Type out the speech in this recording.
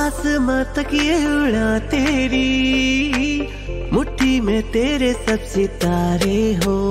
आसमां तक ये उड़ा तेरी मुट्ठी में तेरे सब सितारे हो।